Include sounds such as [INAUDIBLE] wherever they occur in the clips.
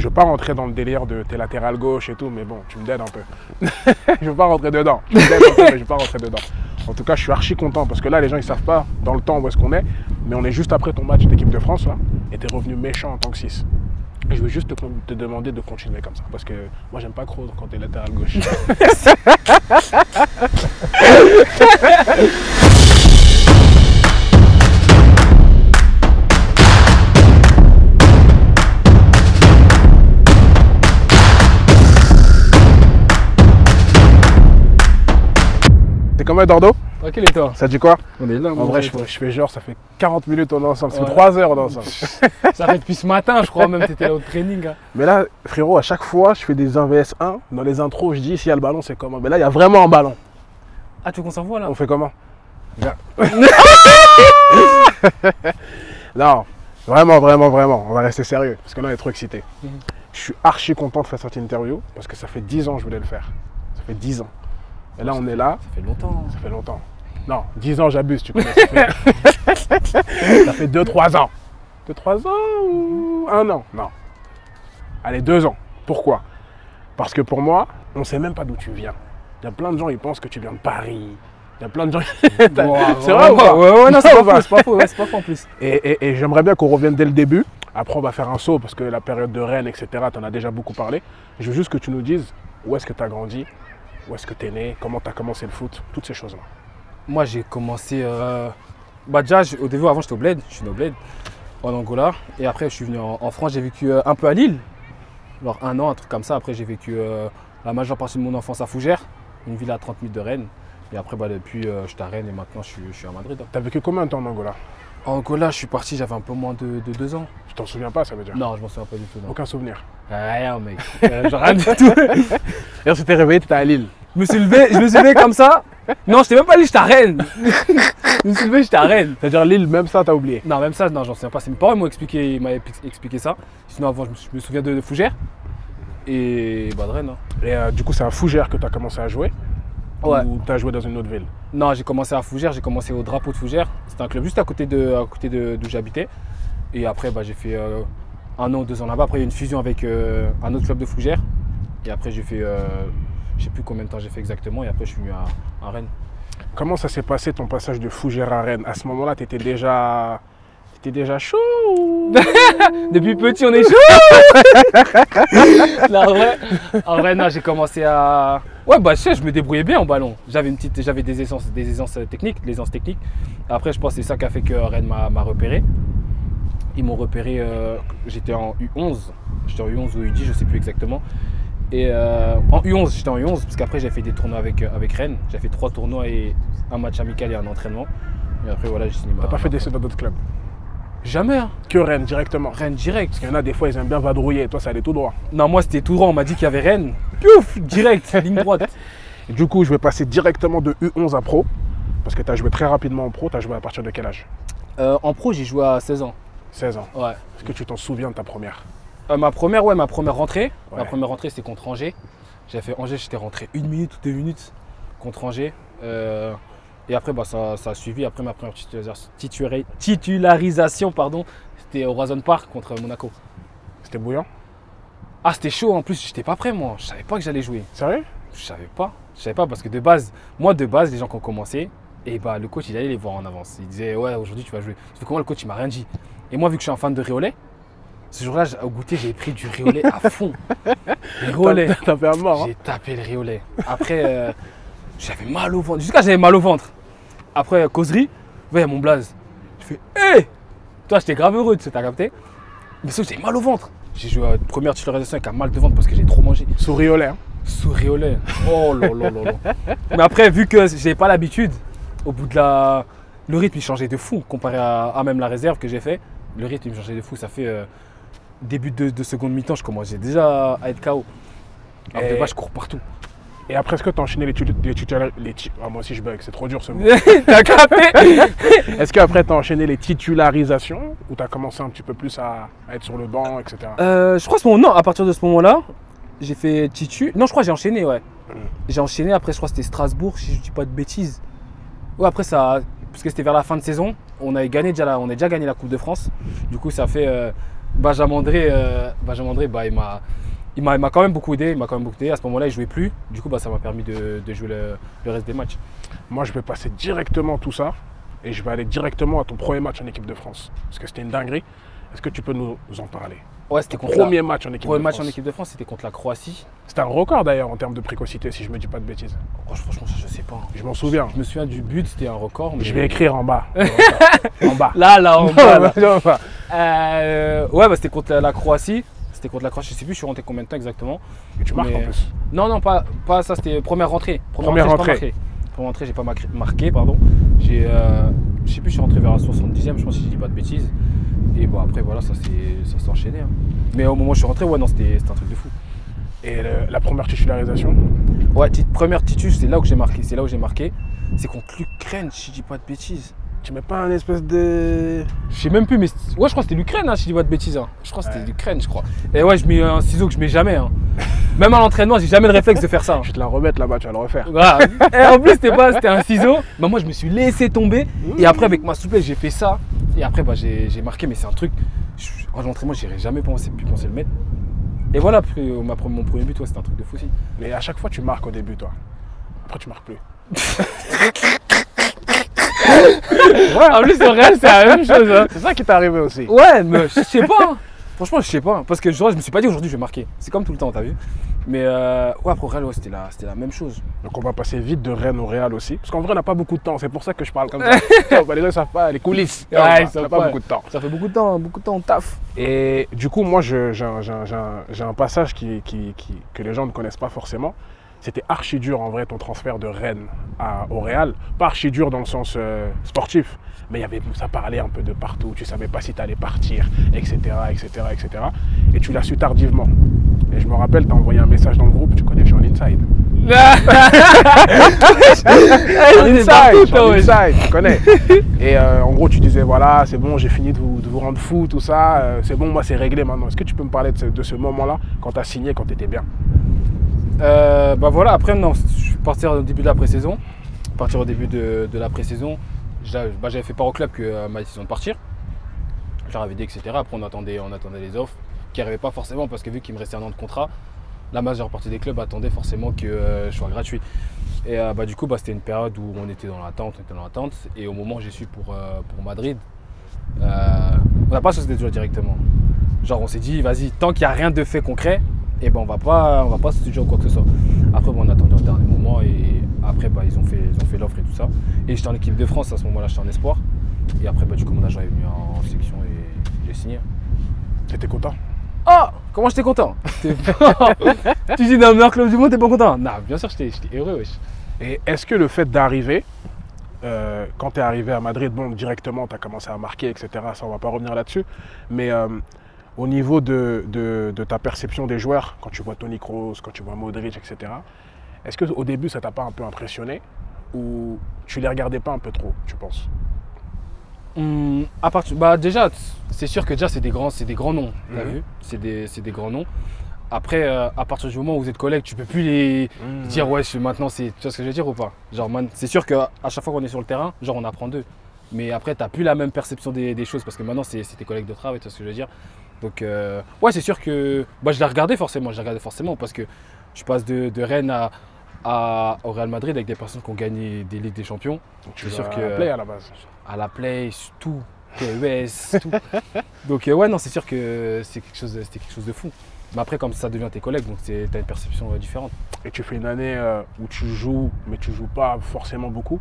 je veux pas rentrer dans le délire de t'es latéral gauche et tout, mais bon, tu me deades un peu. [LAUGHS] je veux pas rentrer dedans. Tu me un peu, mais je veux pas rentrer dedans. En tout cas, je suis archi content parce que là, les gens ils savent pas dans le temps où est-ce qu'on est, mais on est juste après ton match d'équipe de France là, et t'es revenu méchant en tant que 6. Et je veux juste te, te demander de continuer comme ça parce que moi j'aime pas trop quand t'es latéral gauche. [LAUGHS] [LAUGHS] Tranquille et toi Ça dit quoi On est là, En vrai, je, je fais genre, ça fait 40 minutes on est ensemble, ça fait Ouais. 3 heures on est ensemble. [LAUGHS] Ça fait depuis ce matin, je crois même, t'étais là au training. hein. Mais là, frérot, à chaque fois, je fais des 1 vs 1. Dans les intros, je dis s'il y a le ballon, c'est comment? Mais là, il y a vraiment un ballon. Ah, tu veux qu'on s'envoie là? On fait comment? [LAUGHS] Non, vraiment, vraiment, vraiment. On va rester sérieux parce que là, on est trop excité. Mhm. Je suis archi content de faire cette interview parce que ça fait 10 ans que je voulais le faire. Ça fait 10 ans. Et là, on est là, Ça fait longtemps. ça fait longtemps. Non, 10 ans, j'abuse, tu connais. Ça fait, [LAUGHS] ça fait 2-3 ans. 2-3 ans ou 1 an? Non. Allez, 2 ans. Pourquoi? Parce que pour moi, on ne sait même pas d'où tu viens. Il y a plein de gens, ils pensent que tu viens de Paris. Il y a plein de gens. Bon, [LAUGHS] C'est vrai [LAUGHS] ou pas? Ouais, ouais, non, c'est pas faux, c'est pas faux, ouais, c'est pas faux en plus. Et, et- et j'aimerais bien qu'on revienne dès le début. Après, on va faire un saut parce que la période de Rennes, etc., tu en as déjà beaucoup parlé. Je veux juste que tu nous dises où est-ce que tu as grandi, où est-ce que tu es né, comment tu as commencé le foot, toutes ces choses-là. Moi, j'ai commencé. euh, Bah, déjà, au début, avant, j'étais au Bled. Je suis né au Bled, en Angola. Et après, je suis venu en, en France. J'ai vécu euh, un peu à Lille. Genre un an, un truc comme ça. Après, j'ai vécu euh, la majeure partie de mon enfance à Fougères, une ville à 30 minutes de Rennes. Et après, bah, depuis, j'étais à Rennes et maintenant, je suis, je suis à Madrid. Tu as vécu combien de temps en Angola? En Angola, je suis parti, j'avais un peu moins de, de deux ans. Tu t'en souviens pas, ça veut dire Non, je m'en souviens pas du tout. Non. Aucun souvenir. Rien, mec. Euh, genre rien du tout. [LAUGHS] D'ailleurs, tu t'es réveillé, tu étais à Lille. Je me suis levé, je me suis levé comme ça. Non, j'étais même pas allé, j'étais à Rennes. je me suis levé, j'étais à Rennes. C'est-à-dire Lille, même ça, t'as oublié. Non, même ça, non, j'en souviens pas. C'est mes parents qui m'ont expliqué, ils m'avaient ex- expliqué ça. Sinon, avant, je me, je me souviens de, de Fougères. Et bah, de Rennes. hein. Et euh, du coup, c'est à Fougères que tu as commencé à jouer Ouais. Ou tu as joué dans une autre ville? Non, j'ai commencé à Fougères, j'ai commencé au drapeau de Fougères. C'était un club juste à côté de, à côté de d'où j'habitais. Et après, bah, j'ai fait euh, un an ou deux ans là-bas. Après, il y a une fusion avec euh, un autre club de Fougères. Et après, j'ai fait, euh, je sais plus combien de temps j'ai fait exactement. Et après, je suis venu à, à Rennes. Comment ça s'est passé ton passage de Fougères à Rennes? À ce moment-là, tu étais déjà. T'étais déjà chaud ou- [LAUGHS] Depuis petit, on est chaud [LAUGHS] Non, en vrai, en vrai, non, j'ai commencé à... Ouais, bah, je sais, je me débrouillais bien en ballon. J'avais une petite, j'avais des aisances, des aisances techniques, l'aisance technique. Après, je pense que c'est ça qui a fait que Rennes m'a repéré. Ils m'ont repéré, euh, j'étais en U11. J'étais en U11 ou U10, je sais plus exactement. Et euh, en U11, j'étais en U11, parce qu'après, j'ai fait des tournois avec, euh, avec Rennes. J'ai fait trois tournois et un match amical et un entraînement. Et après, voilà, j'ai signé ma... T'as pas fait d'essai dans d'autres clubs Jamais, hein. Que Rennes, directement. Rennes direct. Parce qu'il y en a des fois, ils aiment bien vadrouiller. Toi, ça allait tout droit. Non, moi c'était tout droit, on m'a dit qu'il y avait Rennes. Piouf, [LAUGHS] direct, ligne droite. [LAUGHS] Et du coup, je vais passer directement de U11 à pro. Parce que tu as joué très rapidement en pro. Tu as joué à partir de quel âge? Euh, en pro, j'ai joué à 16 ans. 16 ans. Ouais. Est-ce que tu t'en souviens de ta première? Euh, ma première, ouais, ma première rentrée. Ma première rentrée, c'était contre Angers. J'avais fait Angers, j'étais rentré une minute ou deux minutes contre Angers. Euh, et après, bah, ça, ça a suivi. Après ma première titularisation, titula- titularisation, pardon, c'était au Roison Park contre Monaco. C'était bouillant Ah, c'était chaud en plus, j'étais pas prêt moi. Je savais pas que j'allais jouer. Sérieux? Je savais pas. Je savais pas parce que de base, moi de base, les gens qui ont commencé, et bah le coach il allait les voir en avance. Il disait ouais aujourd'hui tu vas jouer. Je fais comment le coach il m'a rien dit? Et moi vu que je suis un fan de Riolet, ce jour-là au goûter j'ai pris du Riolet à fond. Le [LAUGHS] Riolet. T'as fait un mort. hein J'ai tapé le Riolet. Après euh, j'avais mal au ventre. Jusqu'à j'avais mal au ventre. Après causerie, ouais mon blaze. Je fais hé Toi j'étais grave heureux, tu sais, t'as capté? Mais sauf que j'avais mal au ventre. J'ai joué à la première titularisation avec un mal de ventre parce que j'ai trop mangé. Lait. hein. Lait. Oh là là là là. [LAUGHS] Mais après, vu que j'ai pas l'habitude, au bout de la. Le rythme il changeait de fou comparé à, à même la réserve que j'ai fait. Le rythme il changeait de fou. Ça fait euh, début de, de seconde mi-temps, je commençais déjà à être KO. Et- de base, je cours partout. Et après, est-ce que tu as enchaîné les tutu- les titula- les ti- Ah, moi aussi, je bug, c'est trop dur ce mot. [LAUGHS] [LAUGHS] T'as capté [LAUGHS] Est-ce qu'après, tu as enchaîné les titularisations ou tu as commencé un petit peu plus à, à être sur le banc, etc. Euh, Je crois que ce moment, non, à partir de ce moment-là, j'ai fait Titu. Non, je crois que j'ai enchaîné, ouais. Mm. J'ai enchaîné, après, je crois que c'était Strasbourg, si je dis pas de bêtises. Ouais, après, ça. Parce que c'était vers la fin de saison, on avait gagné déjà la, on a déjà gagné la Coupe de France. Du coup, ça fait. euh, Benjamin André, euh, Benjamin André, bah, il m'a. Il m'a quand même beaucoup aidé, il m'a quand même beaucoup aidé. À ce moment-là, il jouait plus. Du coup, bah, ça m'a permis de, de jouer le, le reste des matchs. Moi, je vais passer directement tout ça et je vais aller directement à ton premier match en équipe de France. Parce que c'était une dinguerie. Est-ce que tu peux nous en parler? Ouais, c'était contre Premier la- match en équipe premier de match France. en équipe de France, c'était contre la Croatie. C'était un record d'ailleurs en termes de précocité, si je me dis pas de bêtises. Oh, franchement, ça, je sais pas. Je m'en souviens. Je me souviens du but, c'était un record. Mais... Je vais écrire en bas. [LAUGHS] en bas. Là, là, en bas, là. En bas. Euh, ouais, bah, c'était contre la, la Croatie. C'était contre la Croatie, je sais plus, je suis rentré combien de temps exactement. Et tu marques Mais- en plus. Non, non, pas, pas ça, c'était première rentrée. Première rentrée. Première rentrée, j'ai pas marqué, pardon. J'ai, euh, je sais plus, je suis rentré vers la 70e, je pense, si je dis pas de bêtises. Et bon, après, voilà, ça s'est enchaîné. hein. Mais au moment où je suis rentré, ouais, non, c'était un truc de fou. Et le- la première titularisation? Ouais, première titus, c'est là où j'ai marqué. C'est là où j'ai marqué. C'est contre l'Ukraine, si je dis pas de bêtises. Tu mets pas un espèce de. Je sais même plus, mais ouais, je crois que c'était l'Ukraine, hein, si je dis pas de bêtises. hein. Je crois que c'était Ouais. l'Ukraine, je crois. Et ouais, je mets un ciseau que je mets jamais. hein. Même à l'entraînement, j'ai jamais le réflexe de faire ça. hein. Je vais te la remettre là-bas, tu vas le refaire. Voilà. [LAUGHS] Et en plus, c'était pas, c'était un ciseau. Bah, moi, je me suis laissé tomber. Et après, avec ma souplesse, j'ai fait ça. Et après, bah, j'ai marqué, mais c'est un truc. je- À l'entraînement, j'aurais jamais pensé, pu penser le mettre. Et voilà, euh, ma, mon premier but, ouais, c'était un truc de fou aussi. Mais à chaque fois, tu marques au début, toi. Après, tu marques plus. [LAUGHS] En plus, en réel, c'est la même chose. hein. C'est ça qui t'est arrivé aussi. Ouais, [LAUGHS] mais je sais pas. hein. Franchement, je sais pas. Parce que genre, je me suis pas dit aujourd'hui, je vais marquer. C'est comme tout le temps, t'as vu. Mais euh, ouais, après, au Real, ouais, c'était la, c'était la même chose. Donc, on va passer vite de Rennes au Real aussi. Parce qu'en vrai, on n'a pas beaucoup de temps. C'est pour ça que je parle comme ça. [LAUGHS] bah, les gens ne savent pas les coulisses. Ouais, on n'a pas pas. beaucoup de temps. Ça fait beaucoup de temps, beaucoup de temps, on taf. Et du coup, moi, je- j'ai un, j'ai un- j'ai un- j'ai un passage qui, qui- qui- que les gens ne connaissent pas forcément. C'était archi dur en vrai ton transfert de Rennes à- au Real. Pas archi dur dans le sens euh, sportif, mais y avait, ça parlait un peu de partout. Tu savais pas si tu allais partir, etc., etc., etc. Et tu l'as su tardivement. Et je me rappelle, tu as envoyé un message dans le groupe. Tu connais, je suis en inside. Partout, Inside, tu connais. Et euh, en gros, tu disais voilà, c'est bon, j'ai fini de vous, de vous rendre fou, tout ça. euh, c'est bon, moi, c'est réglé maintenant. Est-ce que tu peux me parler de ce, ce moment-là, quand tu as signé, quand tu étais bien? Euh, bah voilà, après, non, je suis parti au début de la pré-saison. Partir au début de, de la pré-saison. Bah, J'avais fait part au club que euh, ma décision de partir. Je avais dit, etc. Après, on attendait, on attendait les offres qui n'arrivaient pas forcément parce que vu qu'il me restait un an de contrat, la majeure partie des clubs attendaient forcément que euh, je sois gratuit. Et bah, du coup, bah, c'était une période où on était dans l'attente, on était dans l'attente. Et au moment où j'ai su pour, pour Madrid, on n'a pas sauté déjà directement. Genre, on s'est dit, vas-y, tant qu'il n'y a rien de fait concret, et ben on va pas, on va pas se studio ou quoi que ce soit. Après, bon, on a attendu au dernier moment et après, bah, ils ont fait, ils ont fait l'offre et tout ça. Et j'étais en équipe de France à ce moment-là, j'étais en espoir. Et après, bah, du coup, mon agent est venu en, sélection et j'ai signé. T'étais content? Oh Comment j'étais content? [LAUGHS] Tu dis dans le meilleur club du monde, t'es pas content? Non, bien sûr, j'étais j'étais heureux, wesh. Et est-ce que le fait d'arriver, euh, quand tu es arrivé à Madrid, bon, directement, tu as commencé à marquer, etc. Ça, on va pas revenir là-dessus. Mais euh, au niveau de, de- de ta perception des joueurs, quand tu vois Tony Kroos, quand tu vois Modric, etc., est-ce qu'au début, ça t'a pas un peu impressionné Ou tu les regardais pas un peu trop, tu penses? Hum, à bah déjà, c'est sûr que déjà c'est des grands, c'est des grands noms. T'as Mhm. vu? C'est des, c'est des grands noms. Après, euh, à partir du moment où vous êtes collègues, tu peux plus les dire ouais, maintenant c'est, tu vois ce que je veux dire ou pas? Genre, c'est sûr qu'à chaque fois qu'on est sur le terrain, genre on apprend d'eux. Mais après, t'as plus la même perception des, des choses parce que maintenant c'est, tes collègues de travail, tu vois ce que je veux dire Donc, euh, ouais, c'est sûr que, bah, je l'ai regardé forcément, je l'ai regardé forcément parce que je passe de, de Rennes à, à- au Real Madrid avec des personnes qui ont gagné des Ligues des Champions Donc, tu c'est sûr vas que- play à la base. à la play, tout, PES, tout. [LAUGHS] Donc euh, ouais, non, c'est sûr que c'est quelque chose, c'était quelque chose de fou. Mais après, comme ça devient tes collègues, donc c'est- t'as une perception euh, différente. Et tu fais une année euh, où tu joues, mais tu joues pas forcément beaucoup.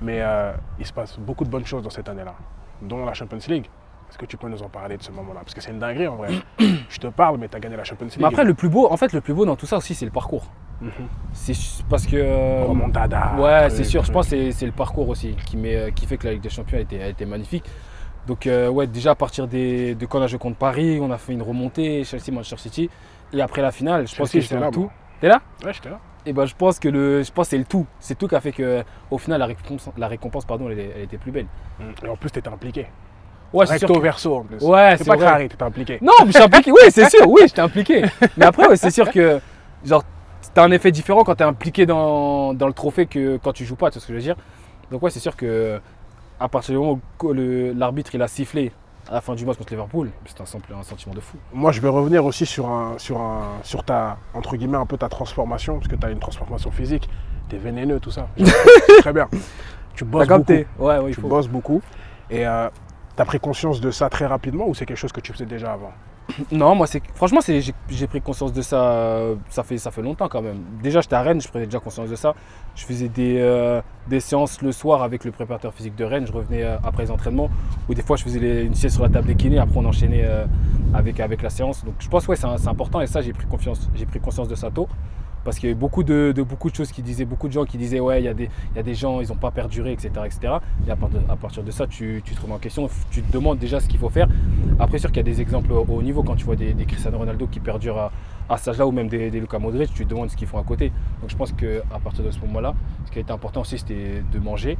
Mais euh, il se passe beaucoup de bonnes choses dans cette année-là, dont la Champions League. Est-ce que tu peux nous en parler de ce moment-là? Parce que c'est une dinguerie en vrai. [CLEARS THROAT] Je te parle, mais tu as gagné la Champions League. Mais après, le plus beau, en fait, le plus beau dans tout ça aussi, c'est le parcours. Mhm. C'est parce que. euh, Remontada. Ouais, c'est sûr. Je pense que c'est- le parcours aussi qui, met, euh, qui fait que la Ligue des Champions a été, a été magnifique. Donc, euh, ouais, déjà à partir des, de quand on a joué contre Paris, on a fait une remontée, Chelsea, Manchester City. Et après la finale, je pense que c'est j'étais un là, tout. T'es là? Ouais, j'étais là. Et ben je pense que le, je pense c'est le tout. C'est tout qui a fait que au final la récompense, la récompense pardon, elle, était plus belle. Mhm. Et en plus, tu étais impliqué. Ouais. Recto que- verso en plus. Ouais, c'est pas vrai. carré, tu étais impliqué. Non, mais je suis impliqué. Oui, c'est sûr. Oui, j'étais impliqué. [LAUGHS] Mais après, ouais, c'est sûr que genre t'as un effet différent quand t'es impliqué dans, dans le trophée que quand tu joues pas. Tu vois ce que je veux dire? Donc ouais, c'est sûr que à partir du moment où l'arbitre il a sifflé à la fin du match contre Liverpool, c'était un, simple- un sentiment de fou. Moi, je vais revenir aussi sur, un, sur, un, sur ta, entre guillemets, un peu ta transformation, parce que tu as une transformation physique. Tu es vénéneux, tout ça. C'est [LAUGHS] [LAUGHS] très bien. Tu bosses beaucoup. Ouais, ouais, Tu faut. bosses beaucoup. Et tu as pris conscience de ça très rapidement ou c'est quelque chose que tu faisais déjà avant? [COUGHS] Non, moi, c'est franchement, j'ai pris conscience de ça, euh, ça fait, ça fait longtemps quand même. Déjà, j'étais à Rennes, je prenais déjà conscience de ça. Je faisais des, euh, séances le soir avec le préparateur physique de Rennes. Je revenais euh, après les entraînements, ou des fois, je faisais une sieste sur la table des kinés. Après, on enchaînait avec, la séance. Donc, je pense, ouais, c'est important. Et ça, j'ai pris, j'ai pris conscience de ça tôt. Parce qu'il y avait beaucoup de, de beaucoup de choses qui disaient, beaucoup de gens qui disaient, ouais, il y, a des- y a des gens, ils n'ont pas perduré, etc., etc. Et à partir de, à partir de ça, tu, tu te remets en question, tu te demandes déjà ce qu'il faut faire. Après, sûr qu'il y a des exemples au haut niveau, quand tu vois des, des Cristiano Ronaldo qui perdurent à, à cet âge-là, ou même des, des Luka Modric, tu te demandes ce qu'ils font à côté. Donc je pense qu'à partir de ce moment-là, ce qui a été important aussi, c'était de manger,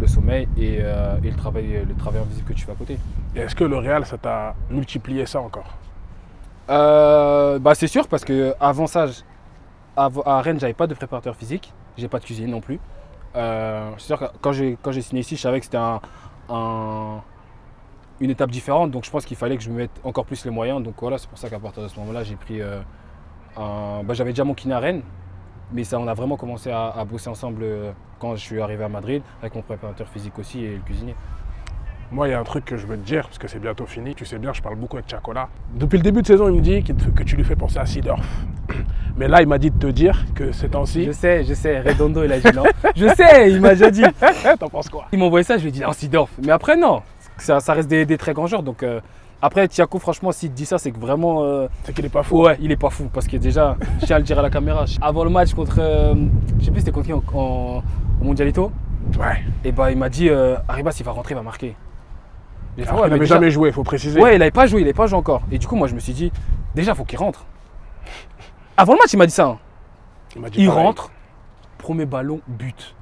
le sommeil et, euh, et le, travail, le travail invisible que tu fais à côté. Est-ce que le Real, ça t'a multiplié ça encore? Euh, bah c'est sûr parce que avant ça, av- à Rennes, j'avais pas de préparateur physique, j'ai pas de cuisine non plus. Euh, c'est sûr que quand j'ai quand j'ai signé ici, je savais que c'était un, un- une étape différente, donc je pense qu'il fallait que je me mette encore plus les moyens. Donc voilà, c'est pour ça qu'à partir de ce moment-là, j'ai pris euh, un- bah, j'avais déjà mon kiné à Rennes, mais ça, on a vraiment commencé à, à bosser ensemble euh, quand je suis arrivé à Madrid avec mon préparateur physique aussi et le cuisinier. Moi, il y a un truc que je veux te dire, parce que c'est bientôt fini. Tu sais bien, je parle beaucoup avec Chacola. Depuis le début de saison, il me dit que tu lui fais penser à Sidorf. Mais là, il m'a dit de te dire que ces temps-ci. Je sais, je sais, Redondo il a dit non. [LAUGHS] Je sais, il m'a déjà dit. [LAUGHS] T'en penses quoi? Il m'a envoyé ça, je lui ai dit non, Sidorf. Mais après, non. Ça, ça reste des, des très grands joueurs. Donc, euh, après, Thiago, franchement, s'il te dit ça, c'est que vraiment. euh, C'est qu'il est pas fou. ouais, il est pas fou. Parce que déjà, je tiens à le dire à la caméra. Avant le match contre. euh, je sais plus c'était contre qui en, Mondialito. Ouais. Et bah, il m'a dit Arribas, il va rentrer, il va marquer. J'ai fait, Alors ouais, qu'il mais n'avait déjà- jamais joué, il faut préciser. Ouais, il n'avait pas joué, il n'avait pas joué encore. Et du coup, moi, je me suis dit Déjà, faut qu'il rentre. Avant le match, il m'a dit ça. hein. Il dit rentre, premier ballon, but.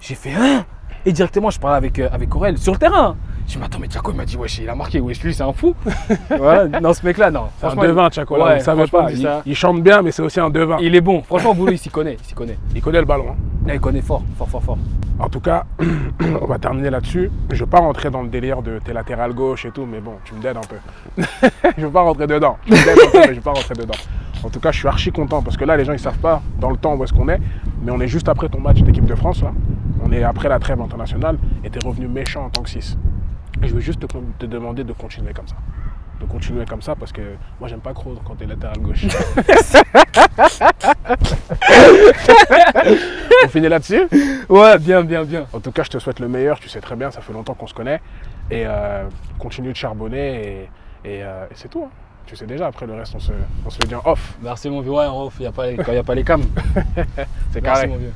J'ai fait un Et directement, je parlais avec, euh, avec Aurel sur le terrain. J'ai dit, mais attends, mais Thiago, il m'a dit, wesh, il a marqué, wesh, lui, c'est un fou. [LAUGHS] voilà, non, ce mec-là, non. C'est un devin, Chacola. Ouais, pas. Il, ça. il chante bien, mais c'est aussi un devin. il, est bon. Franchement, au boulot, il s'y connaît. Il s'y connaît. Il connaît le ballon. hein. Là, il connaît fort, fort, fort, fort. En tout cas, [CLEARS THROAT] on va terminer là-dessus. Je ne veux pas rentrer dans le délire de tes latéral gauche et tout, mais bon, tu me deades un peu. [LAUGHS] je ne veux pas rentrer dedans. Je ne veux pas rentrer dedans. En tout cas, je suis archi content parce que là, les gens, ils savent pas dans le temps où est-ce qu'on est, mais on est juste après ton match d'équipe de France, là. On est après la trêve internationale et tu es revenu méchant en tant que 6. Et je veux juste te, te demander de continuer comme ça. De continuer comme ça parce que moi, j'aime pas trop quand tu es latéral gauche. [LAUGHS] on finit là-dessus? Ouais, bien, bien, bien. en tout cas, je te souhaite le meilleur. Tu sais très bien, ça fait longtemps qu'on se connaît. Et euh, continue de charbonner. Et, et, euh, et c'est tout. hein. Tu sais déjà, après le reste, on se, on se le dit en off. Merci, mon vieux. Ouais, en off, il y a pas quand il n'y a pas les cams. [LAUGHS] C'est Merci, carré. mon vieux.